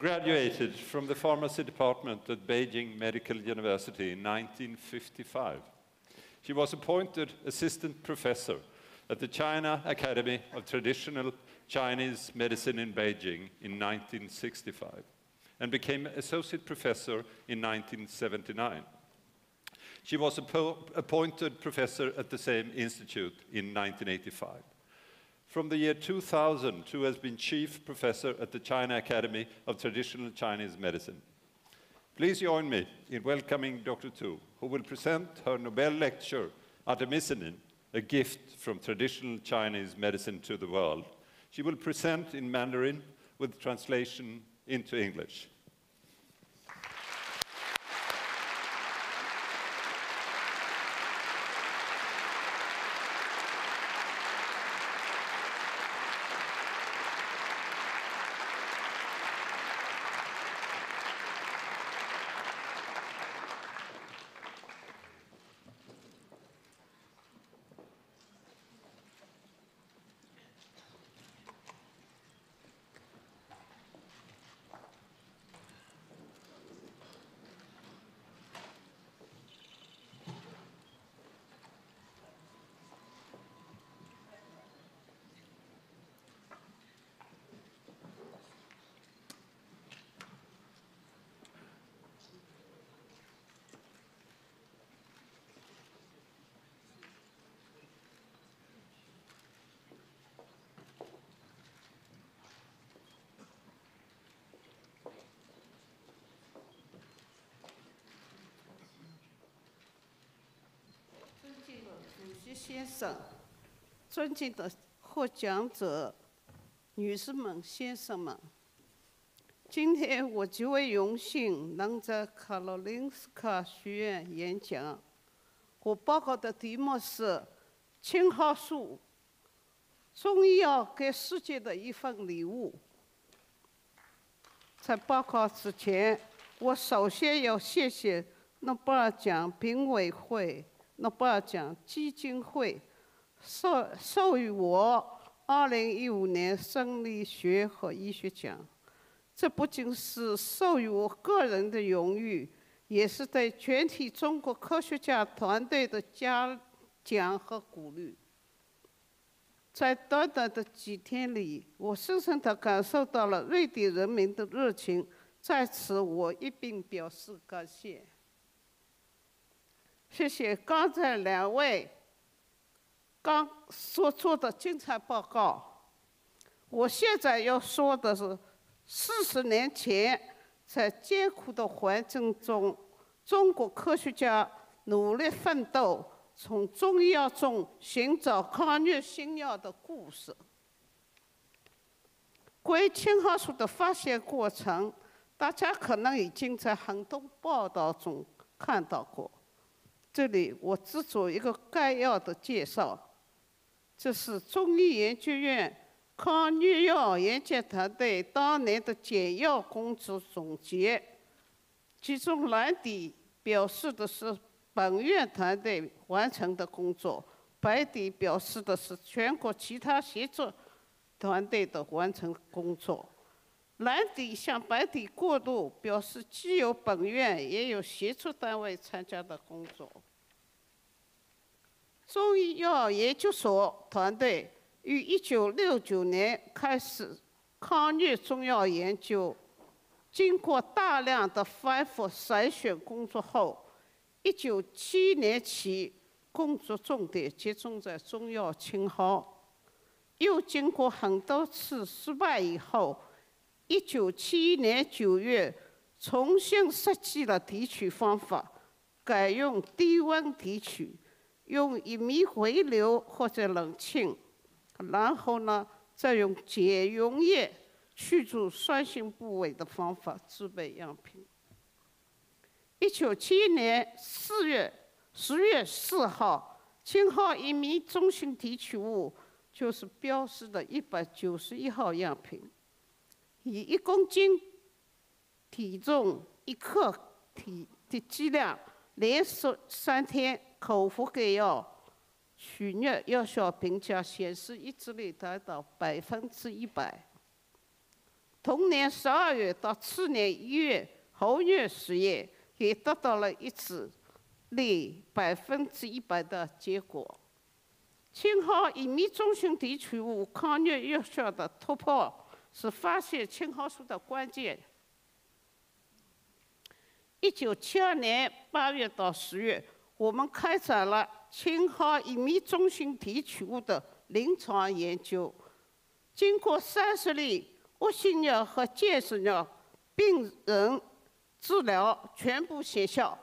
graduated from the pharmacy department at Beijing Medical University in 1955. She was appointed assistant professor at the China Academy of Traditional Chinese Medicine in Beijing in 1965 and became associate professor in 1979. She was appointed professor at the same institute in 1985. From the year 2000, she has been chief professor at the China Academy of Traditional Chinese Medicine. Please join me in welcoming Dr. Tu, who will present her Nobel lecture, Artemisinin, a gift from traditional Chinese medicine to the world. She will present in Mandarin with translation into English. 先生，尊敬的获奖者，女士们、先生们，今天我极为荣幸能在卡罗林斯卡学院演讲。我报告的题目是“青蒿素，中医药给世界的一份礼物”。在报告之前，我首先要谢谢诺贝尔奖评委会。诺贝尔奖基金会授授予我2015年生理学和医学奖，这不仅是授予我个人的荣誉，也是对全体中国科学家团队的嘉奖和鼓励。在短短的几天里，我深深地感受到了瑞典人民的热情，在此我一并表示感谢。谢谢刚才两位刚所做的精彩报告。我现在要说的是，四十年前，在艰苦的环境中，中国科学家努力奋斗，从中药中寻找抗疟新药的故事。关于青蒿素的发现过程，大家可能已经在很多报道中看到过。这里我只做一个概要的介绍。这是中医研究院抗疟药研究团队当年的简要工作总结。其中蓝底表示的是本院团队完成的工作，白底表示的是全国其他协作团队的完成工作。蓝底向白底过渡，表示既有本院，也有协作单位参加的工作。中医药研究所团队于1969年开始抗疟中药研究，经过大量的反复筛选工作后，1971年起工作重点集中在中药青蒿。又经过很多次失败以后，1971年9月重新设计了提取方法，改用低温提取。用乙醚回流或者冷沁，然后呢，再用解溶液去除酸性部位的方法制备样品。一九七一年四月十月四号，青蒿乙醚中性提取物就是标示的一百九十一号样品，以一公斤体重一克体的剂量，连续三天。口服给药取疟药效评价显示，抑制率达到百分之一百。同年十二月到次年一月猴疟实验也得到了一致率百分之一百的结果。青蒿乙醚中性提取物抗疟药效的突破，是发现青蒿素的关键。一九七二年八月到十月，我们开展了青蒿乙醚中性提取物的临床研究。经过三十例恶性尿和间质尿病人治疗，全部见效。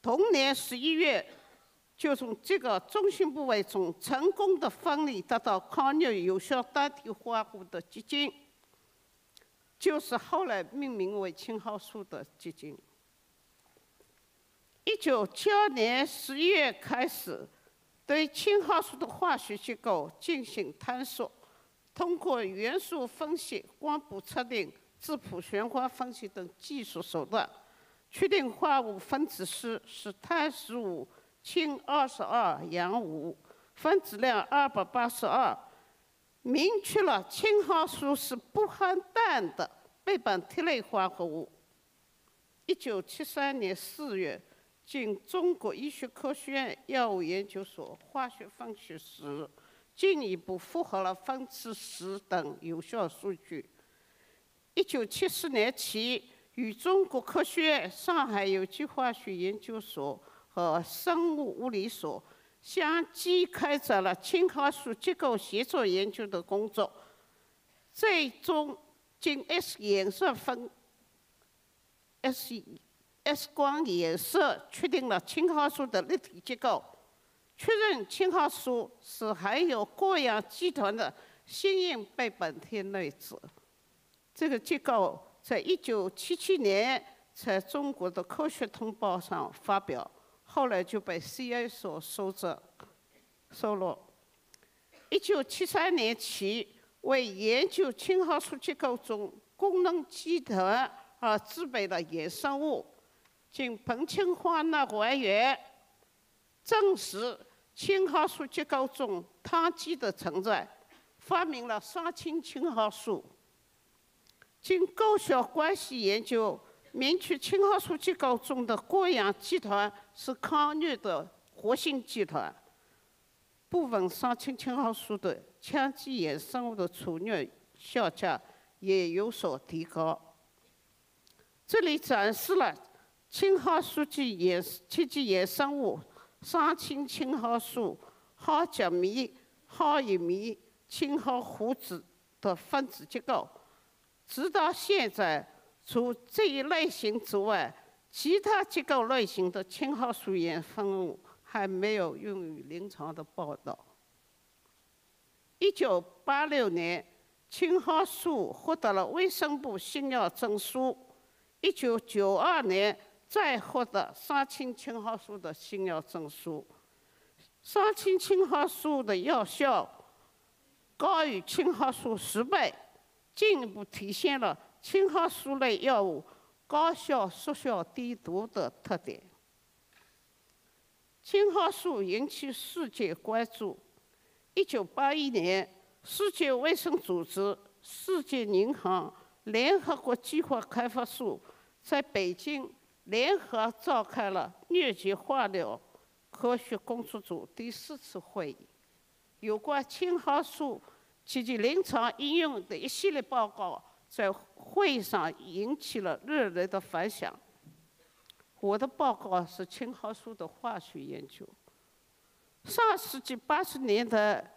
同年十一月。就从这个中心部位中成功的分离得到抗疟有效单体化合物的结晶，就是后来命名为青蒿素的结晶。一九七二年十一月开始，对青蒿素的化学结构进行探索，通过元素分析、光谱测定、质谱循环分析等技术手段，确定化合物分子式是碳十五。氢二十二氧五，分子量二百八十二，明确了青蒿素是不含氮的倍苯萜类化合物。一九七三年四月，经中国医学科学院药物研究所化学分析时，进一步复核了分子式等有效数据。一九七四年起，与中国科学院上海有机化学研究所。和生物物理所相继开展了青蒿素结构协作研究的工作，最终经 S 衍射分 X X 光衍射确定了青蒿素的立体结构，确认青蒿素是含有过氧基团的新硬倍苯天类子。这个结构在一九七七年在中国的科学通报上发表。后来就被 CIA 所收着、收录。一九七三年起，为研究青蒿素结构中功能基团而制备的衍生物，经硼氢化钠还原，证实青蒿素结构中羰基的存在，发明了双氢青蒿素。经高效关系研究。明确青蒿素结构中的过氧基团是抗疟的活性基团，部分双氢青蒿素的羟基衍生物的除疟效价也有所提高。这里展示了青蒿素基衍羟基衍生物双氢青蒿素、蒿甲醚、蒿乙醚、青蒿胡子的分子结构，直到现在。除这一类型之外，其他结构类型的青蒿素衍生物还没有用于临床的报道。一九八六年，青蒿素获得了卫生部新药证书。一九九二年，再获得双氢青蒿素的新药证书。双氢青蒿素的药效高于青蒿素十倍，进一步体现了。青蒿素类药物高效速效低毒的特点。青蒿素引起世界关注。一九八一年，世界卫生组织、世界银行、联合国计划开发署在北京联合召开了疟疾化疗科学工作组第四次会议，有关青蒿素及其临床应用的一系列报告。在会上引起了热烈的反响。我的报告是青蒿素的化学研究。上世纪八十年代，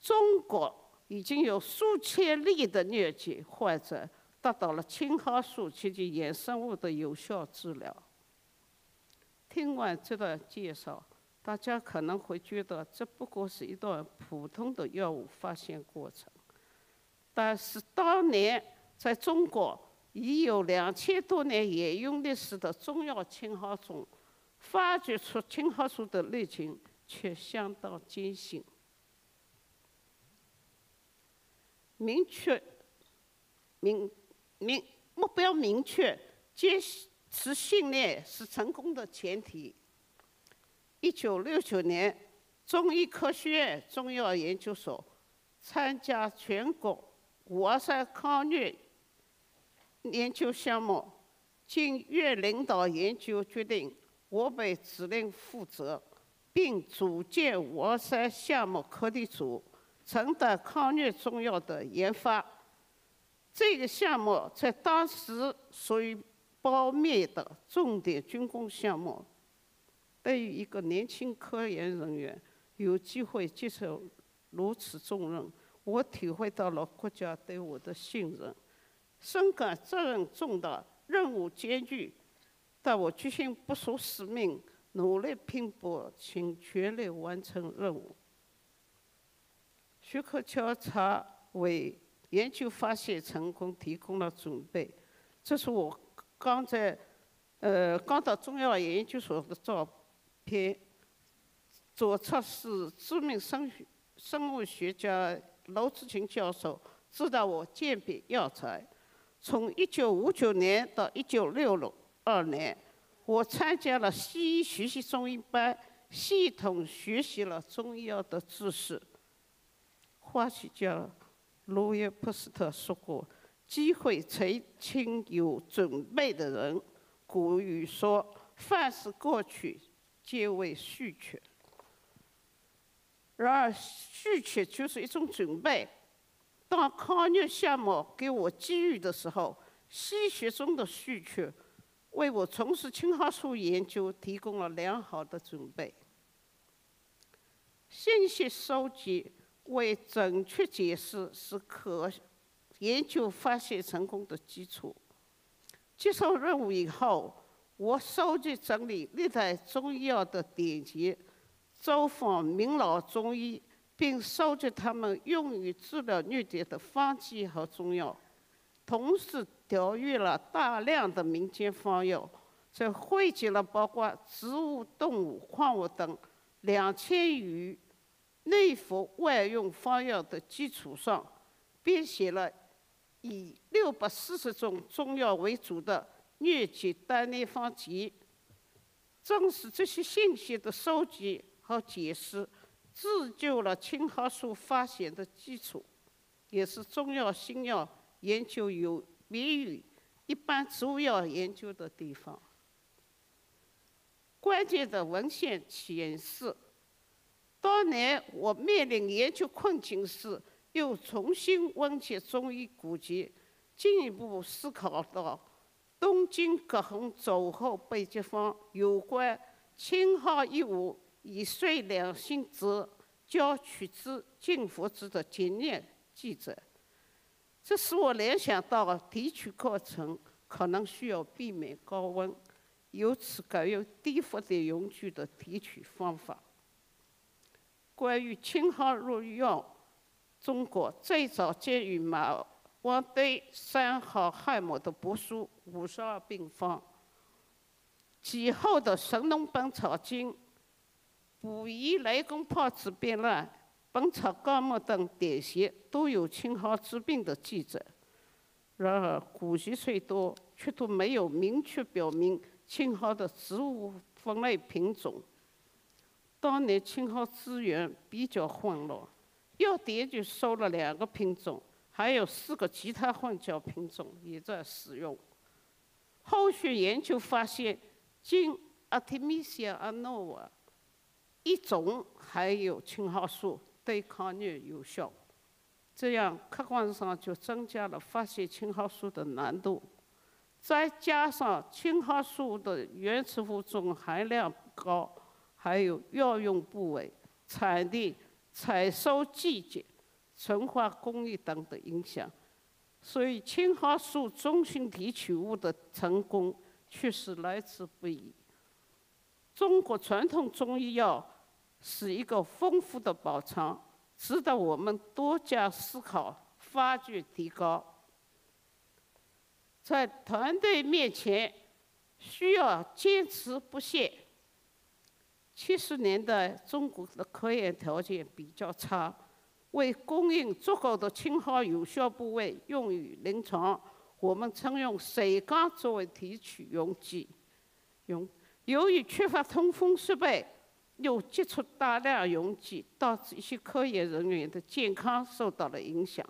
中国已经有数千例的疟疾患者得到了青蒿素及其衍生物的有效治疗。听完这段介绍，大家可能会觉得这不过是一段普通的药物发现过程。但是当年在中国已有两千多年沿用历史的中药青蒿中，发掘出青蒿素的历程却相当艰辛。明确、明明目标明确、坚持信念是成功的前提。一九六九年，中医科学院中药研究所参加全国。五二三抗疟研究项目，经院领导研究决定，我被指令负责，并组建五二三项目课题组，承担抗疟中药的研发。这个项目在当时属于保密的重点军工项目。对于一个年轻科研人员有机会接受如此重任，我体会到了国家对我的信任，深感责任重大、任务艰巨，但我决心不辱使命，努力拼搏，请全力完成任务。学科调查为研究发现成功提供了准备。这是我刚在呃刚到中药研究所的照片，左侧是知名生生物学家娄志勤教授指导我鉴别药材。从1959年到1962年，我参加了西医学习中医班，系统学习了中医药的知识。化学家罗耶普斯特说过：“机会垂青有准备的人。”古语说：“凡是过去，皆为续缺。”然而，续缺就是一种准备。当抗疟项目给我机遇的时候，西学中的续缺为我从事青蒿素研究提供了良好的准备。信息收集为准确解释是可研究发现成功的基础。接受任务以后，我收集整理历代中医药的典籍。走访名老中医，并收集他们用于治疗疟疾的方剂和中药，同时调阅了大量的民间方药，在汇集了包括植物、动物、矿物等两千余内服外用方药的基础上，编写了以六百四十种中药为主的疟疾单列方集。正是这些信息的收集。和解释，自就了青蒿素发现的基础，也是中药新药研究有别于一般植物药研究的地方。关键的文献显示，当年我面临研究困境时，又重新温习中医古籍，进一步思考到东京葛洪走后北极方有关青蒿一物。以遂两心则交取之进服之的经验记载，这使我联想到提取过程可能需要避免高温，由此改用低伏点用具的提取方法。关于青蒿入药，中国最早见于马王堆三号汉末的帛书《五十二病方》，其后的《神农本草经》。《补益雷公炮治变乱》《本草纲目》等典籍都有青蒿治病的记载。然而，古籍虽多，却都没有明确表明青蒿的植物分类品种。当年青蒿资源比较混乱，药典就收了两个品种，还有四个其他混交品种也在使用。后续研究发现，经 Artemisia annova。一种还有青蒿素对抗疟有效，这样客观上就增加了发现青蒿素的难度。再加上青蒿素的原始物种含量高，还有药用部位、产地、采收季节、存化工艺等的影响，所以青蒿素中性提取物的成功确实来之不易。中国传统中医药。是一个丰富的宝藏，值得我们多加思考、发掘、提高。在团队面前，需要坚持不懈。七十年代，中国的科研条件比较差，为供应足够的青蒿有效部位用于临床，我们曾用水缸作为提取用剂。用由于缺乏通风设备。又接触大量溶剂，导致一些科研人员的健康受到了影响。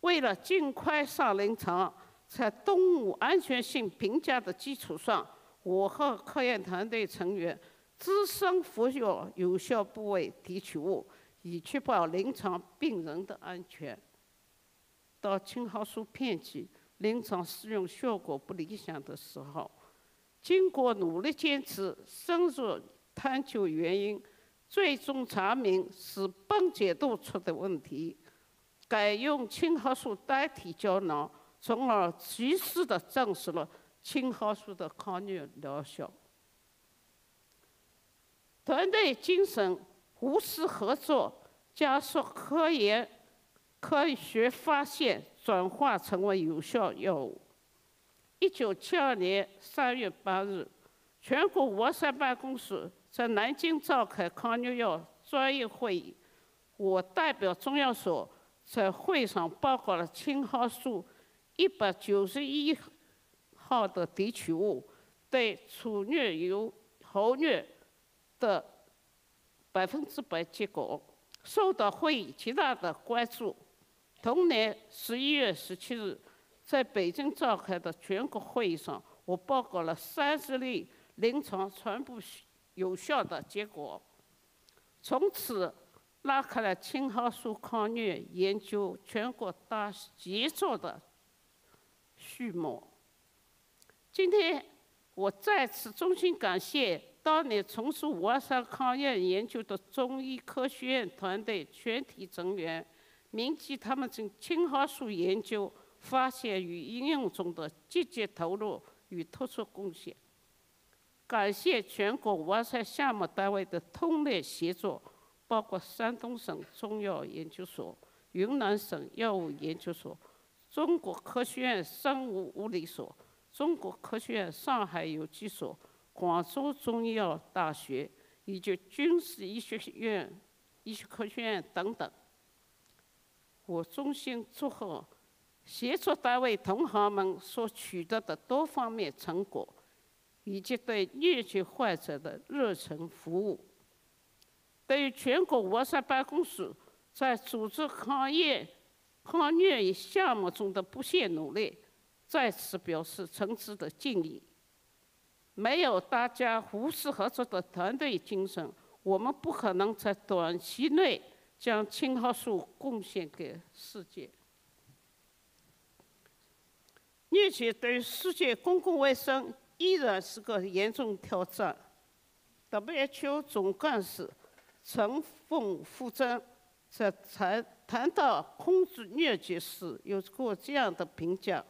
为了尽快上临床，在动物安全性评价的基础上，我和科研团队成员自身服用有效部位提取物，以确保临床病人的安全。到青蒿素片剂临床使用效果不理想的时候，经过努力坚持、深入探究原因，最终查明是泵解度出的问题。改用青蒿素代替胶囊，从而及时的证实了青蒿素的抗疟疗效。团队精神无私合作，加速科研科学发现转化成为有效药物。一九七二年三月八日，全国卫生办公室在南京召开抗疟药专业会议，我代表中药所。在会上报告了青蒿素一百九十一号的提取物对畜疟有猴疟的百分之百结果，受到会议极大的关注。同年十一月十七日，在北京召开的全国会议上，我报告了三十例临床全部有效的结果。从此。拉开了青蒿素抗疟研究全国大杰作的序幕。今天，我再次衷心感谢当年从事五二三抗疟研究的中医科学院团队全体成员，铭记他们在青蒿素研究发现与应用中的积极投入与突出贡献。感谢全国五二三项目单位的通力协作。包括山东省中药研究所、云南省药物研究所、中国科学院生物物理所、中国科学院上海有机所、广州中医药大学以及军事医学院医学科学院等等。我衷心祝贺协作单位同行们所取得的多方面成果，以及对疟疾患者的热忱服务。对于全国五二三办公室在组织抗疫、抗疟项目中的不懈努力，再次表示诚挚的敬意。没有大家无私合作的团队精神，我们不可能在短期内将青蒿素贡献给世界。疟疾对世界公共卫生依然是个严重挑战。WHO 总干事。陈凤富珍在谈谈到控制疟疾时，有过这样的评价：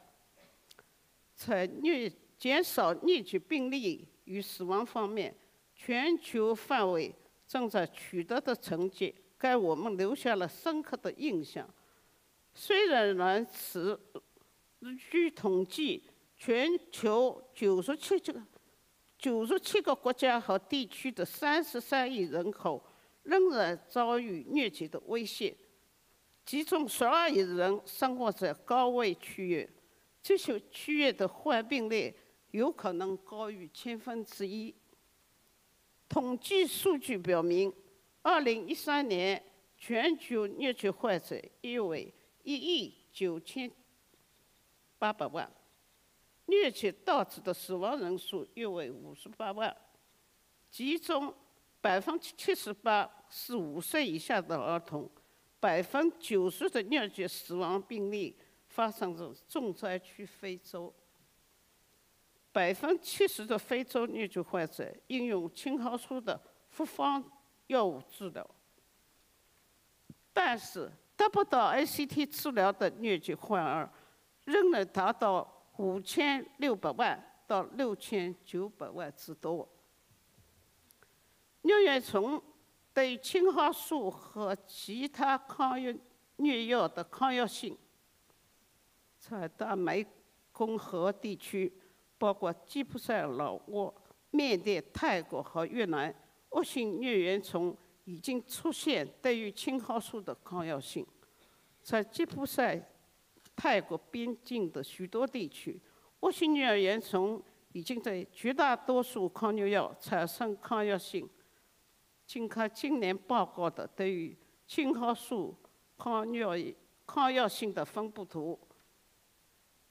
在疟减少疟疾病例与死亡方面，全球范围正在取得的成绩，给我们留下了深刻的印象。虽然如此，据统计，全球九十七个九十七个国家和地区的三十三亿人口。仍然遭遇疟疾的威胁，其中十二亿人生活在高危区域，这些区域的患病率有可能高于千分之一。统计数据表明，二零一三年全球疟疾患者约为一亿九千八百万，疟疾导致的死亡人数约为五十八万，其中。百分之七十八是五岁以下的儿童，百分之九十的疟疾死亡病例发生在重灾区非洲，百分之七十的非洲疟疾患者应用青蒿素的复方药物治疗，但是得不到 ACT 治疗的疟疾患儿仍能达到五千六百万到六千九百万之多。疟原虫对青蒿素和其他抗疟疟药的抗药性，在大湄公河地区，包括吉普赛、老挝、缅甸、泰国和越南，恶性疟原虫已经出现对于青蒿素的抗药性。在吉普赛、泰国边境的许多地区，恶性疟原虫已经对绝大多数抗疟药产生抗药性。经看今年报告的对于青蒿素抗疟抗药性的分布图，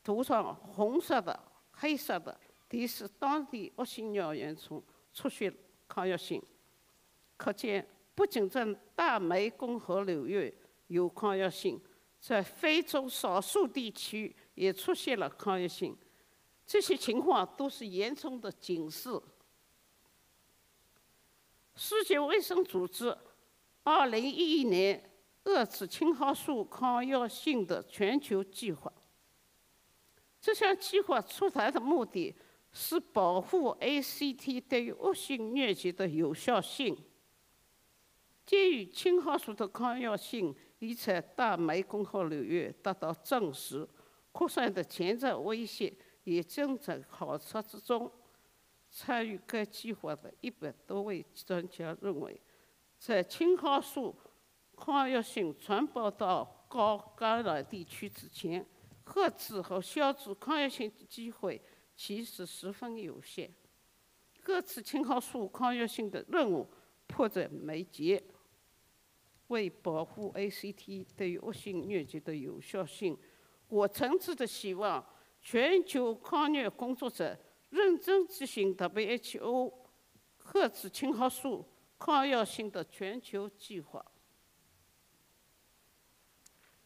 图上红色的、黑色的，提示当地恶性尿原虫出血抗药性。可见，不仅在大湄公河流域有抗药性，在非洲少数地区也出现了抗药性。这些情况都是严重的警示。世界卫生组织二零一一年遏制青蒿素抗药性的全球计划，这项计划出台的目的是保护 ACT 对于恶性疟疾的有效性。鉴于青蒿素的抗药性已在大湄公河流域得到证实，扩散的潜在威胁也正在考察之中。参与该计划的一百多位专家认为，在青蒿素抗药性传播到高感染地区之前，遏制和消除抗药性的机会其实十分有限。遏制青蒿素抗药性的任务迫在眉睫。为保护 ACT 对于恶性疟疾的有效性，我诚挚的希望全球抗疟工作者。认真执行 WHO 遏制青蒿素抗药性的全球计划。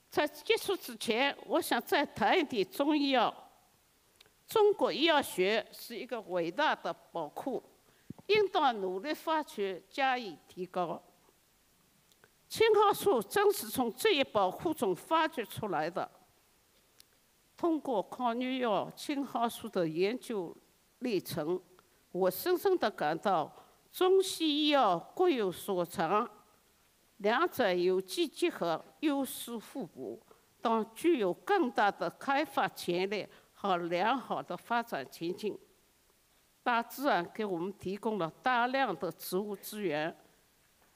在结束之前，我想再谈一点中医药。中国医药学是一个伟大的宝库，应当努力发掘加以提高。青蒿素正是从这一宝库中发掘出来的。通过抗疟药青蒿素的研究。历程，我深深地感到中西医药各有所长，两者有机结合，优势互补，但具有更大的开发潜力和良好的发展前景。大自然给我们提供了大量的植物资源，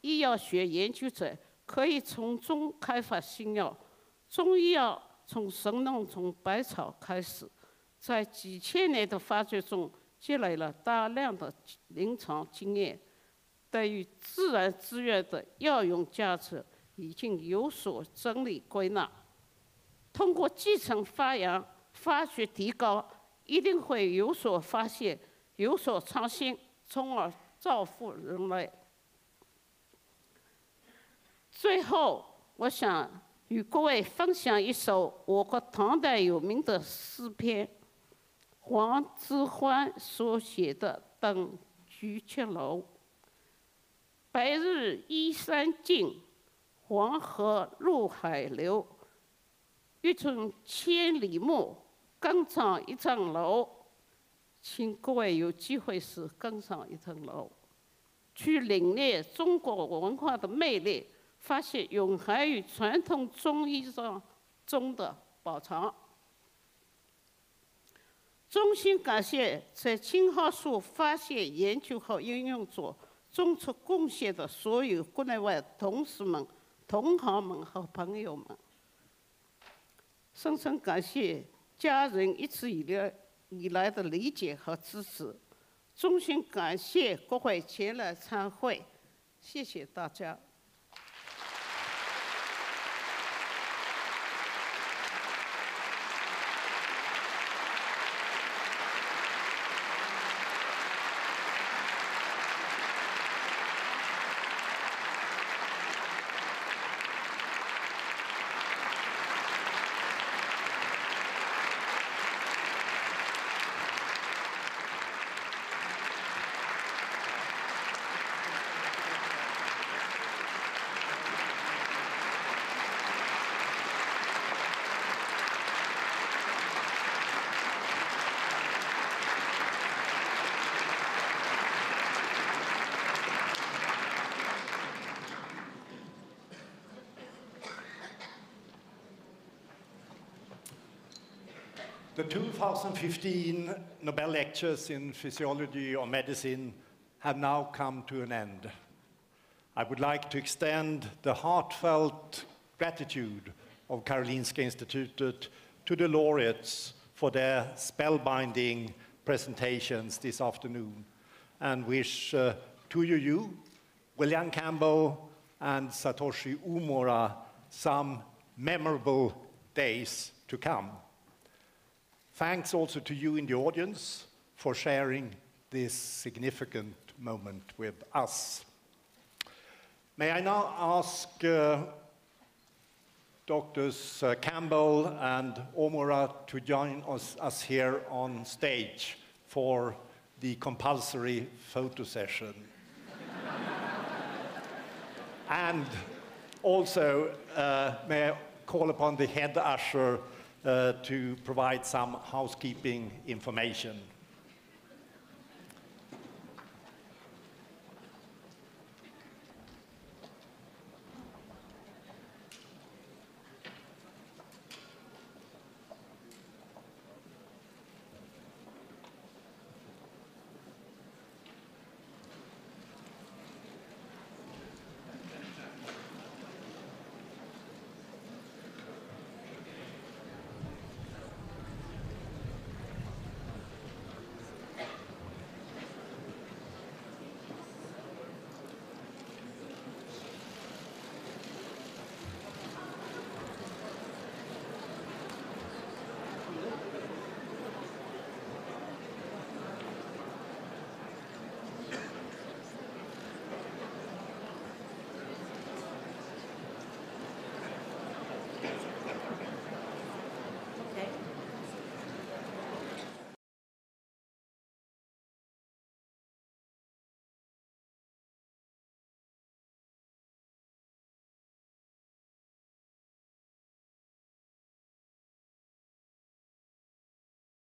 医药学研究者可以从中开发新药。中医药从神农从百草开始。在几千年的发掘中，积累了大量的临床经验，对于自然资源的药用价值已经有所整理归纳。通过继承发扬、发掘提高，一定会有所发现、有所创新，从而造福人类。最后，我想与各位分享一首我国唐代有名的诗篇。黄之欢所写的《登巨阙楼》：白日依山尽，黄河入海流。欲穷千里目，更上一层楼。请各位有机会时更上一层楼，去领略中国文化的魅力，发现永恒于传统中医上中的宝藏。衷心感谢在青蒿素发现、研究和应用中做出贡献的所有国内外同事们、同行们和朋友们。深深感谢家人一直以来以来的理解和支持。衷心感谢各位前来参会，谢谢大家。The 2015 Nobel Lectures in Physiology or Medicine have now come to an end. I would like to extend the heartfelt gratitude of Karolinska Institutet to the laureates for their spellbinding presentations this afternoon and wish uh, Tuyo Yu, William Campbell, and Satoshi Umura some memorable days to come. Thanks also to you in the audience for sharing this significant moment with us. May I now ask uh, Doctors uh, Campbell and Omura to join us, us here on stage for the compulsory photo session. and also, uh, may I call upon the head usher Uh, to provide some housekeeping information.